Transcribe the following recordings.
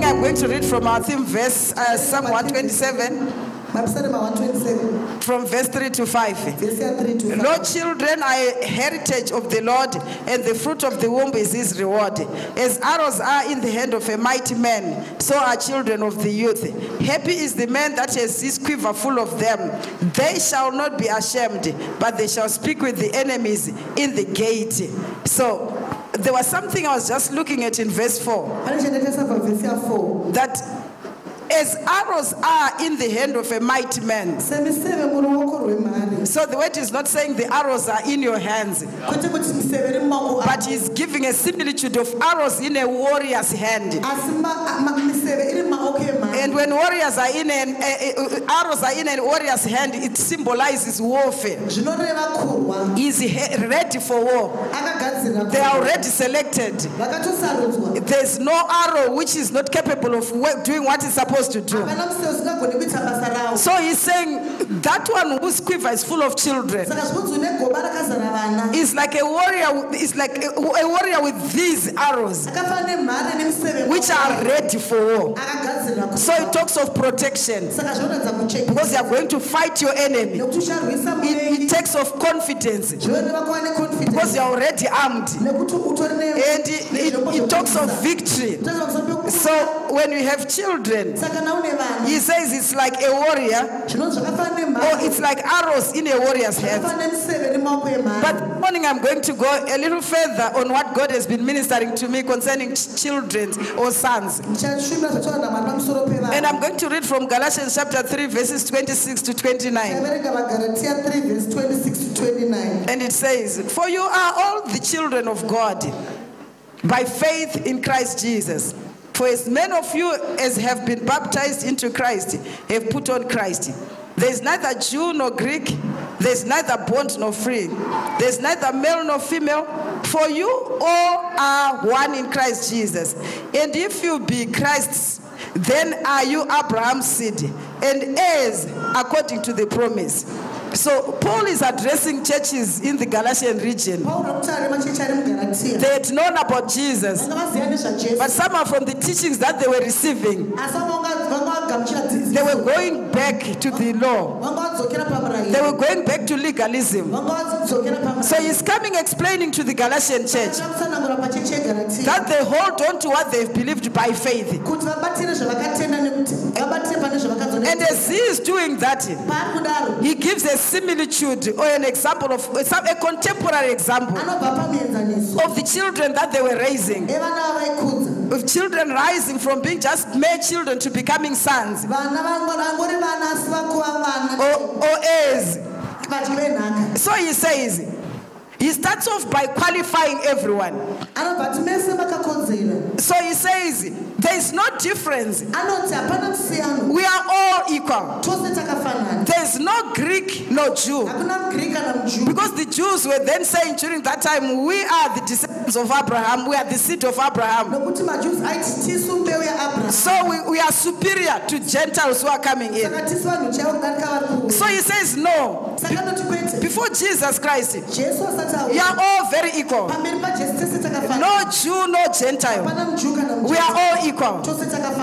morning I'm going to read from our theme verse, uh, Psalm 127, mapsalema 127 from verse 3 to 5. vhesi 3 to 5 Lord, children are a heritage of the Lord, and the fruit of the womb is his reward. As arrows are in the hand of a mighty man, so are children of the youth. Happy is the man that has his quiver full of them. They shall not be ashamed, but they shall speak with the enemies in the gate. So, there was something I was just looking at in verse 4 pane chandakaisa pavhesi ya 4 that as arrows are in the hand of a mighty man, semiseve muruoko rwemhare so the word is not saying the arrows are in your hands. kwete kuti miseve iri mumaoko But he's giving a similitude of arrows in a warrior's hand. asi ma- ma- miseve iri mumaoko emhare And when warriors are in an uh, arrows are in a warrior's hand, it symbolizes warfare. He's ready for war. They are already selected. There's no arrow which is not capable of doing what it's supposed to do. hapana museve usingagoni kuita basa rawo So he's saying that one whose quiver is full of children saka zvinonzi une goba rakazara vana is like a warrior. with- Is like a, a warrior with these arrows, akafanana nemhare nemiseve which are ready for war. So it talks of protection. saka zvinoratidza kucheka Because you are going to fight your enemy. It, it takes of confidence because you are already armed. And it, it, talks of victory. Taura pamusoro pekukunda. So when you have children, saka kana une vana he says it's like a warrior or it's like arrows in a warrior's hand. zvakafanana nemiseve nemumaoko emhare But morning I'm going to go a little further on what God has been ministering to me concerning ch- children or sons. ndichashumira zvatauranda mwari pamusoro And I'm going to read from Galatians chapter 3, verses 26 to 29. taverenga vagaratia 3 vhesi 26 to 29 And it says, For you are all the children of God by faith in Christ Jesus. For as many of you as have been baptized into Christ have put on Christ. There is neither Jew nor Greek, there is neither bond nor free, there is neither male nor female, for you all are one in Christ Jesus. And if you be Christ's, then are you Abraham's seed and heirs according to the promise. So Paul is addressing churches in the Galatian region. pauro kuti ari machechi ari mugaratia They had known about Jesus, vanga vaziva nezvajesu but somehow from the teachings that they were receiving, asi vanga vagamuchira they were going back to the law. They were going back to legalism. So he's coming explaining to the Galatian church that they hold on to what they've believed by faith. And as he is doing that, he gives a similitude or an example of a contemporary example of the children that they were raising. Of children rising from being just mere children to becoming sons vana vangori vana asi vakuva vana or, or heirs. So he says, he starts off by qualifying everyone. anobva ti mese vakakodzera So he says, there is no difference. anoti hapana musiyano We are all equal. There is no Greek, no Jew. hakuna mugiriki kana mujuu Because the Jews were then saying during that time, we are the of Abraham, we are the seed of Abraham. nokuti majews aiti tisu mbeu yaabraham So we, we are superior to Gentiles who are coming in. saka tisu vanhu chaivo kudarika vari kuuya So he says, no. saka anoti kwete Before Jesus Christ, we are all very equal. pamberi pajesu tese takafanana No Jew, no Gentile. hapana mujuu kana We are all equal.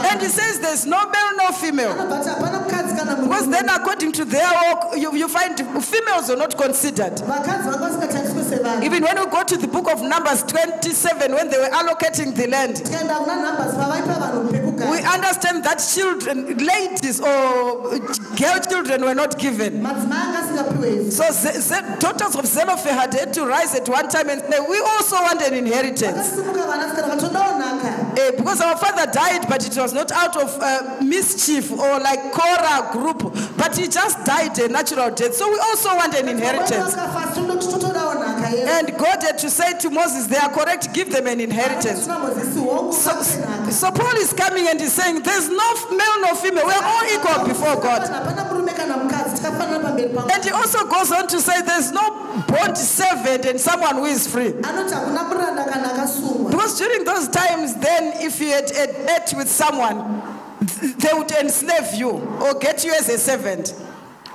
And he says there's no male, no female. anobva ti hapana mukadzi kana Because then, according to their work, you, you find females are not considered. Even when we go to the book of Numbers 27, when they were allocating the land, tikaenda kuna numbers pavaipa vanhu we understand that children, ladies or girl children were not given. madzimai anga asingapiwe izvi So daughters of Zelophehad had to rise at one time and say, we also want an inheritance. vakasimuka vanasikana vatodawo nhaka Eh, because our father died, but it was not out of uh, mischief or like Korah group, but he just died a natural death. So we also want an inheritance. And God had to say to Moses, they are correct, give them an inheritance. tuna mozisi hongu So, so Paul is coming and he's saying, there's no male nor female. We are all equal before God. hapana murume kana mukadzi takafanana pamberi pa And he also goes on to say, there's no bond servant and someone who is free. anoti hakuna muranda kana akasungwa Because during those times, then if you had a date with someone, they would enslave you or get you as a servant.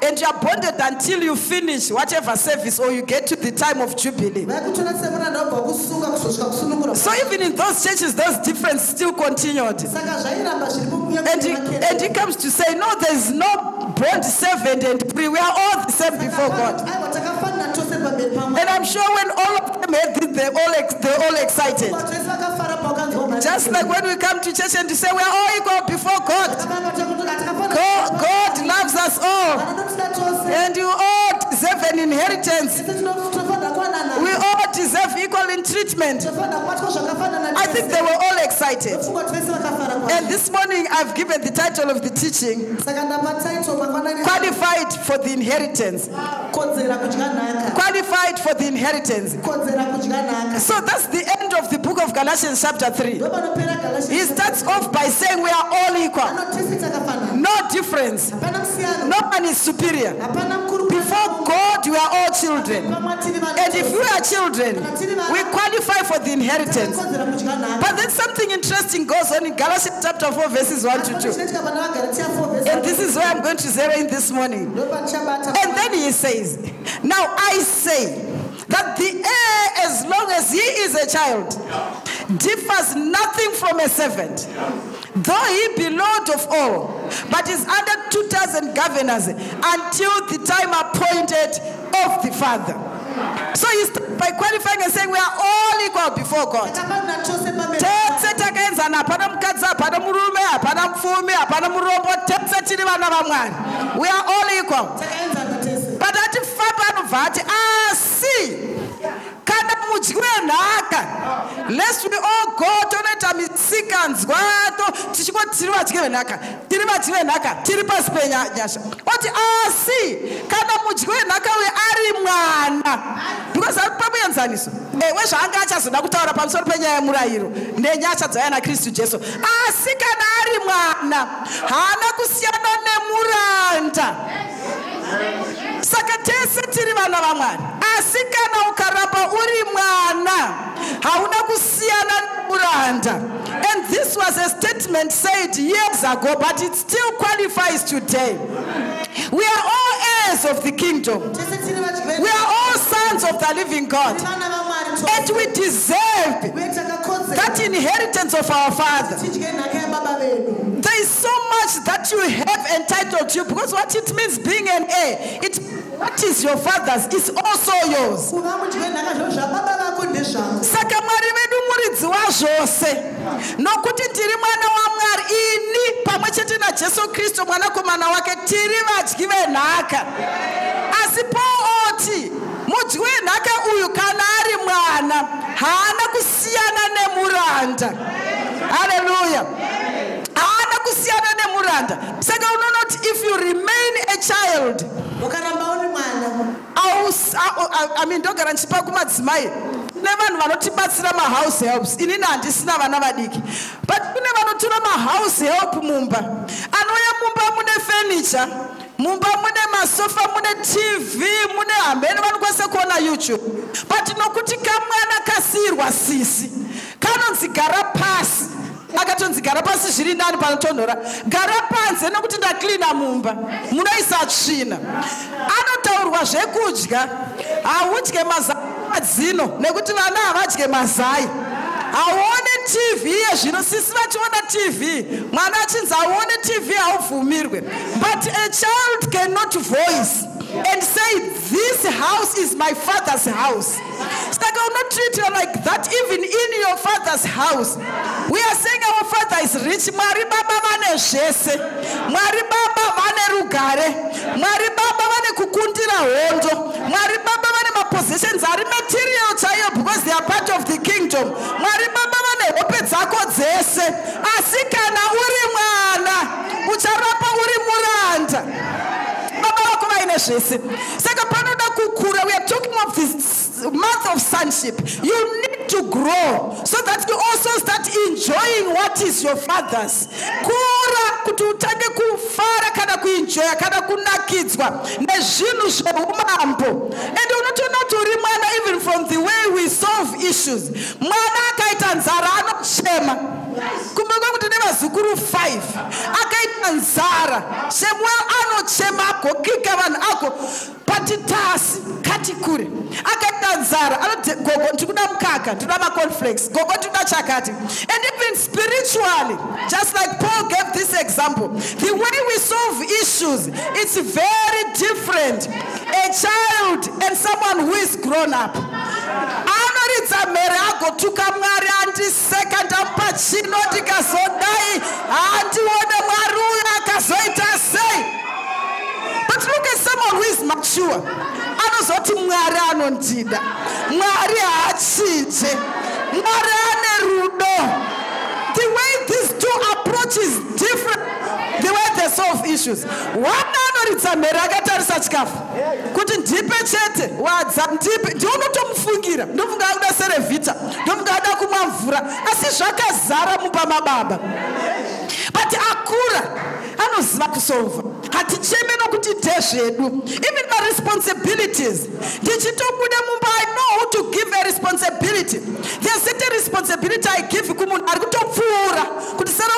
And you are bonded until you finish whatever service or you get to the time of jubilee. Vaikutora semuranda wabva kusunga kuzosvika kusunungura so even in those churches those differences still continued. Saka zvairamba zviri and he, and he comes to say no there's no bond servant and free. We are all the same before god. Aiwa takafanira tose pamberi pamwe and i'm sure when all of them heard this they're all, ex- they're all excited. Vatu vese vakafara paukanzwa just like when we come to church and we say we are all equal before god, inheritance we all deserve equal in treatment. I think they were all excited. And this morning i've given the title of the teaching qualified for the inheritance. Qualified for the inheritance. So that's the end of the book of galatians chapter 3 he starts off by saying we are all equal. No difference. No one is superior before god we are all children. And if we are children we qualify for the inheritance. But then something interesting goes on in galatians chapter 4 verses 1 to 2 chinoitika pana vagalatia 4 and this is where i'm going to zero in this morning. And then he says, Now I say that the heir, as long as he is a child, differs nothing from a servant, though he be Lord of all, but is under tutors and governors until the time appointed of the Father. So he's by qualifying and saying we are all equal before God. we are all equal mudyi wenhaka lest we all go tonoita misikanzwa to tichingoti tiri vadyi venhaka tiri vadyi venhaka tiri pasi penyasha. Oti asi kana mudyi wenhaka uyu ari mwana because ari pamuenzaniso Eh, wezvaanga achazoda kutaura pamusoro penyaya yemurayiro nenyasha dzauya nakristu jesu. Asi kana ari mwana haana kusiyana nemuranda. Saka tese tiri vana vamwari ukaramba uri mwana. Hauna kusiyana nemuranda and this was a statement said years ago but it still qualifies today. We are all heirs of the kingdom. We are all sons of the living god. And we deserve that inheritance of our father. There is so much that you have entitled to you because what it means being an heir it what is your father's is also yours. Saka mwari vedu muridzi wazvose nokuti ndiri mwana wamwari ini pamwe chete najesu kristu mwanakomana wake tiri vadyi venhaka. Asi paul oti mudyi wenhaka uyu kana ari mwana haana kusiyana nemuranda. Haleluya haana kusiyana nemuranda. Saka unoona kuti if you remain a child ukaramba uri mwana. Mean, ndogara ndichipa kumadzimai kune vanhu vanotibatsira mahouse helps. Inini handisina vana vadiki. But kune vanotora mahouse help mumba. Anouya mumba mune furniture mumba mune masofa mune tv mune hambeni vanokwanisa kuona youtube. But nokuti kamwana kasiyirwa sisi kanonzi gara pasi akatonzi gara pasi zviri nani panotonhora. Gara panze nokuti ndaklina mumba. Munoisa tsvina. Anotaurwa zvekudya. Haudye mazadzino nekuti vana havadye mazai. Hauone tv yezvino sisi vachiona tv mwana achinzi hauone tv haubvumirwe but a child cannot voice and say this house is my father's house saka unotreat her like that even in your father's house. We are saying our father is rich. Mwari baba vane zvese. Mwari baba vane rugare. Mwari baba vane kukundira hondo. Mwari baba vane mapositions ari material chaiyo because they are part of the kingdom. Mwari baba vane hope dzako dzese. Asi kana uri mwana ucharapa uri muranda. Baba vako vaine zvese. Saka panoda month sonship you need to grow so that you also start enjoying what is your father's. Kura kuti utange kufara kana kuenjoya kana kunakidzwa nezvinhu zveumambo and unotoona kuti uri mwana even from the way we solve issues. Mwana akaita nzara anochema kuchema kumbe kwekuti nevazukuru 5 akaita nzara. Shemuel anochema agokika vanhu ago patitasi kati kure akaita nzara. Anoti gogo ndikuda mukaka ndikuda maconflex gogo ndikuda chakati. And even spiritually just like paul gave this example the way we solve issues it's very different. A child and someone who is grown up mhere agotuka mwari andiseka ndamupa chino ndikazodai. Handione mwari uyu akazoita sei. But look at someone who is mature. Anozoti mwari anondida. Mwari haachije mwari ane rudo. The way these two approaches different the way they solve issues. One anoridza mhere akatarisa chikafu. Kuti ndipe chete wadza ndipe ndounotomufungira ndofunga akuda serevhita ndofunga ada kumwa mvura asi zvakazara mupa mababa. But akura anoziva kusolva. Haticheme nokuti ndezvedu. Even maresponsibilities ndichitobuda mumba i know how to give a responsibility. There's certain responsibility i give kumunhu ari kutopfuura kuti sara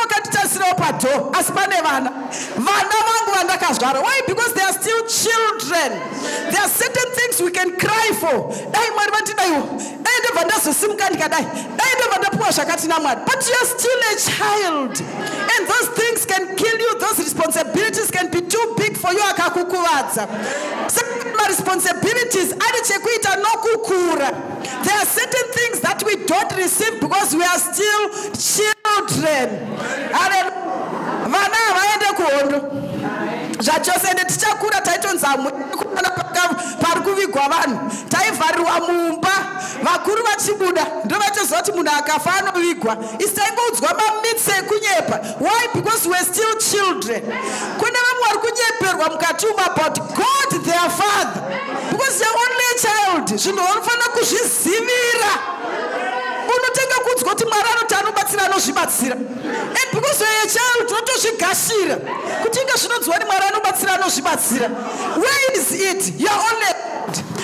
padhoo asi pane vana. Vana vangu vandakazvara. Why? Because they are still children. There are certain things we can cry for. Dai mwari vandidaiwo dai ndobva ndazosimuka ndikadai dai ndobva ndapiwa zvakati namwari. But you are still a child. And those things can kill you. Those responsibilities can be too big for you akakukuvadza. Saka maresponsibilities ane chekuita nokukura there are certain things that we don't receive because we are still children. Vana havaende kuhondo. Zvachose ende tichakura taitonzi hamukuana pari kuvigwa vanhu. Taivharirwa mumba. Vakuru vachibuda. Ndovachizoti munhu akafa anovigwa. Isi taingoudzwa mamitsi ekunyepa. Why? Because weare still children. Kune vamwe vari kunyeperwa mukati umu about god their father because youare only a child zvinhu vanofanira kuzvizivira unotanga kunzwa kuti mwari anoti anobatsira anozvibatsira. And because youare a child unotozvigashira kuti inge zvinonzwa ni mwari anobatsira anozvibatsira. Where is it? Only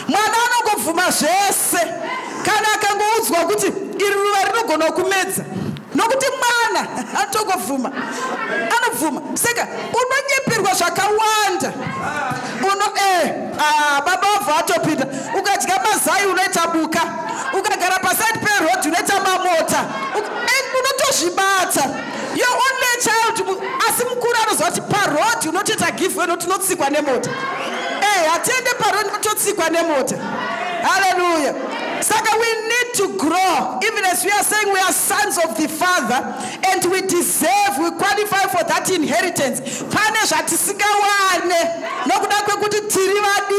mwana anongobvuma zvese. Kana akangoudzwa kuti iri ruva rinogona kumedza nokuti mwana anotongobvuma anobvuma. Saka unonyeperwa zvakawanda. Uno e baba wabva atopinda ukadya mazai unoita buka ukagara pasaidi perodi unoita mamota unotozvibata. Yo only child asi mukuru anoziva kuti parodi unotoita givewe noti unotsikwa nemota. E hatiende parodi unototsikwa nemota. Haleluya saka we need to grow. Even as we are saying we are sons of the father and we deserve we qualify for that inheritance. Pane zvatisingawane nokuda kwekuti tiri vadiki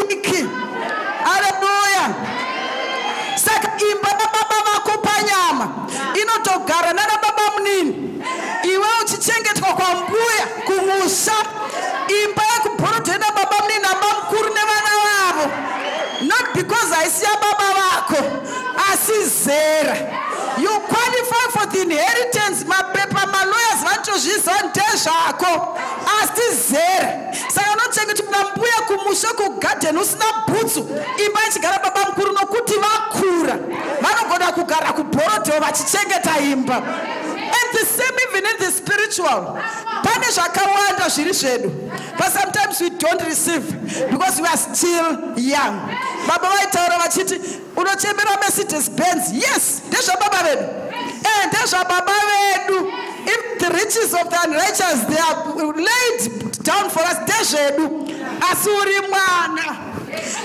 because haisi yababa vako asi zera you qualify for the inheritance. Mapepa malawyers vanotozviziva ndezvako asi zera saka unochengetwa mbuya kumusha kugadheni usina bhutsu imba ichigara baba mukuru nokuti vakura. Vanogona kugara kubhorodhewo vachichengeta imba. And the same even in the spiritual. Pane zvakawanda zviri zvedu but sometimes we don't receive because we are still young baba vaitaura vachiti unochemera mercedes benz yes ndezvababa vedu. E ndezvababa vedu. If the riches of the unrighteous they are laid down for us ndezvedu. Asi uri mwana.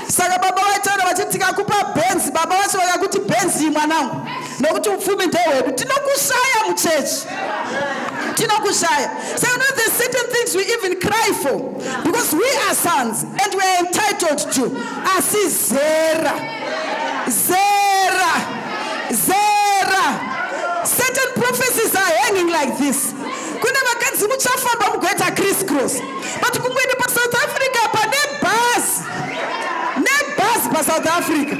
Saka baba vaitaura vachiti tikakupa benzi baba vacho vakakuti benzi mwanangu. Nokuti upfumi ndehwedu tinokushaya muchechi tinokushaya so you know there's certain things we even cry for because we are sons and we are entitled to. Asi zera. Zera. Zera. Certain prophecies are hanging like this. Kune vakadzi muchafamba mugoita chris cross. But kungoenda pasouth africa pane bhazi nebhazi pasouth africa.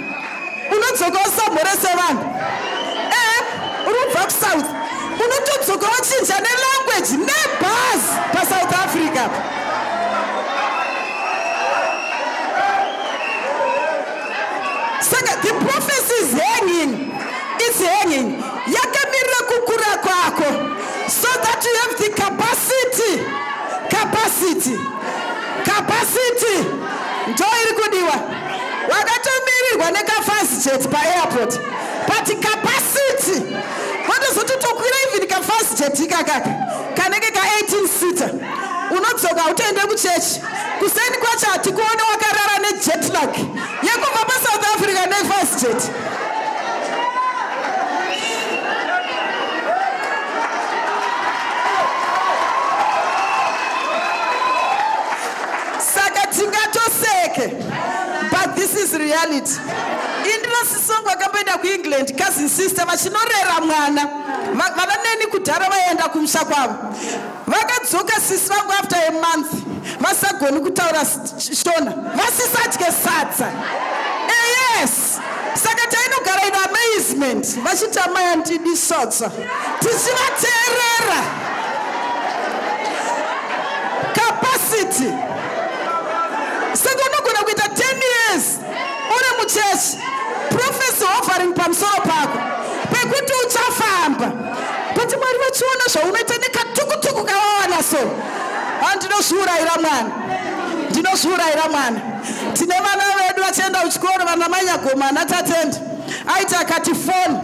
Unodzoka usamhorese vanhu e uri kubva kusouth unotodzoka wachinja nelanguage nebhazi pasouth africa. Saka the prophecy is hanging its hanging. Yakamirira kukura kwako so that you have the capacity capacity capacity. Ndo iri kudiwa. Wakatomirirwa nekafasi chete paairport but capacity kafast jet ikakaka kanenge ka18 seater. Unodzoka utoende kuchechi. Kuseni kwacho hatikuone wakarara nejetlag yekubva pasouth africa nefast jet. Saka tingatoseke. But this is reality. Indinosisongo akamboenda kuengland cousin sister vachinorera mwana Va- vava neni kudhara vaenda kumusha kwavo. Vakadzoka sisi vangu after a month vasagoni kutaura shona. Vasisadye sadza. Eh, yes. Saka tainogara in amazement vachiti amai handidi sadza tichivateerera. Capacity. Saka unogona kuita 10 years uri muchechi. Profesi hovering pamusoro uchiona zvaunotenika tukutuku kawawana so handinozviurayira mwana ndinozviurayira mwana tine vana vedu vachienda kuchikoro vana manyagomana tatendi. Aiti akati foni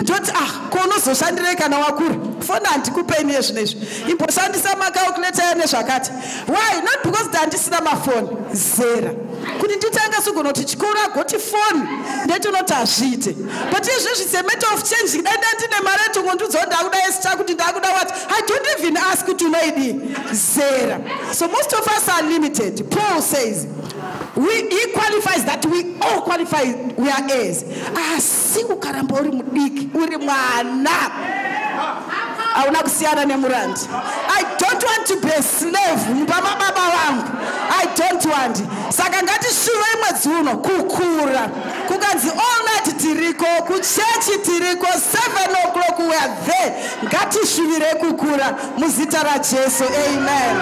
ndoti ah ko unozoshandirei kana wakura foni handikupei niye zvino izvi imboshandisa makalkuleta yanezvakati why? Not because handisina mafoni. Zera. Kuti nditanga sigona kuti chikoro agoti foni ndetinoti hazviite but izvezvi semete of changing dai ndandine mari yetongondiudzawo ndakuda esita kuti ndakuda what i don't even ask kuti unoidii zera. So most of us are limited. Paul says we, he qualifies that we all qualify we are heirs. Asi ukaramba uri mudiki uri mwana hauna kusiyana nemurandi. I don't want to be slave mumba mababa vangu i don't want. Saka ngatishuvei mwedzi uno kukura kukanzi all night tiriko kuchechi tiriko 7 o'clock we are there. Ngatishuvire kukura muzita rajesu amen